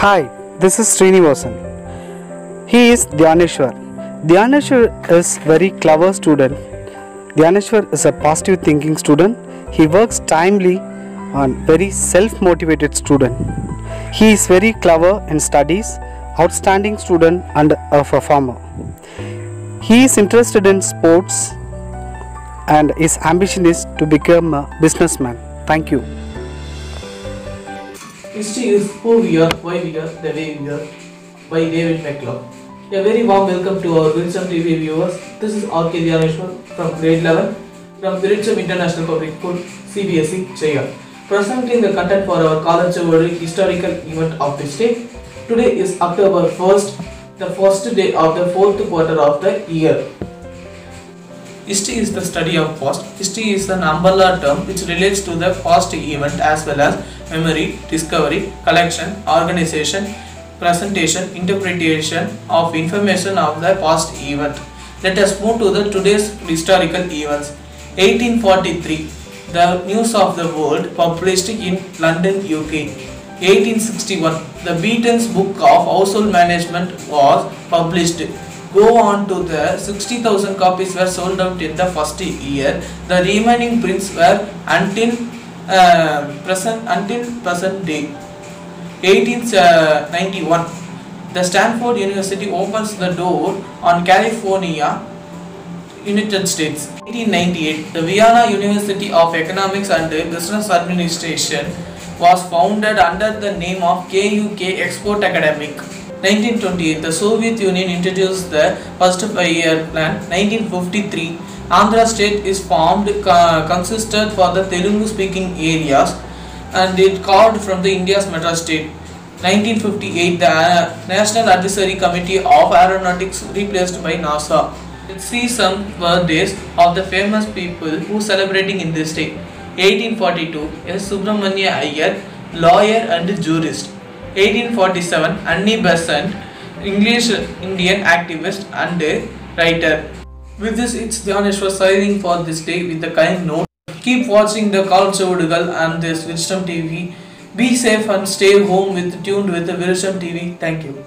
Hi, this is Srinivasan. He is Dhiyaneshwar. Dhiyaneshwar is very clever student. Dhiyaneshwar is a positive thinking student. He works timely and very self-motivated student. He is very clever in studies, outstanding student and a performer. He is interested in sports and his ambition is to become a businessman. Thank you. History is who we are, why we are, the way we are, by David McCullough. A very warm welcome to our Virutcham TV viewers. This is R.K. Dhiyaneshwar from grade 11 from Virutcham International Public School, CBSE, Chennai. Presenting the content for our Kaalachuvadhugal historical event of this day. Today is October 1st, the first day of the fourth quarter of the year. History is the study of past. History is an umbrella term which relates to the past event as well as memory, discovery, collection, organization, presentation, interpretation of information of the past event. Let us move to the today's historical events. 1843 The News of the World published in London, UK. 1861 The Beeton's Book of Household Management was published go on to the 60,000 copies were sold out in the first year. The remaining prints were until uh, present until present day. 1891 The Stanford University opens the door on California, United States. 1898 The Vienna University of Economics and Business Administration was founded under the name of KUK Export Academic. 1928 The Soviet Union introduced the first five-year plan. 1953 Andhra state is formed co- consisted for the Telugu speaking areas and it carved from the India's Madras state. 1958 The uh, National Advisory Committee of Aeronautics replaced by NASA. Let's see some birthdays of the famous people who celebrating in this day. 1842 S. Subramanya Iyer, lawyer and jurist. 1847 Annie Besant, English Indian activist and a writer. With this, it's Dhiyaneshwar signing for this day with a kind note. Keep watching the Odugal and this Wisdom TV. Be safe and stay home with tuned with the Wisdom TV. Thank you.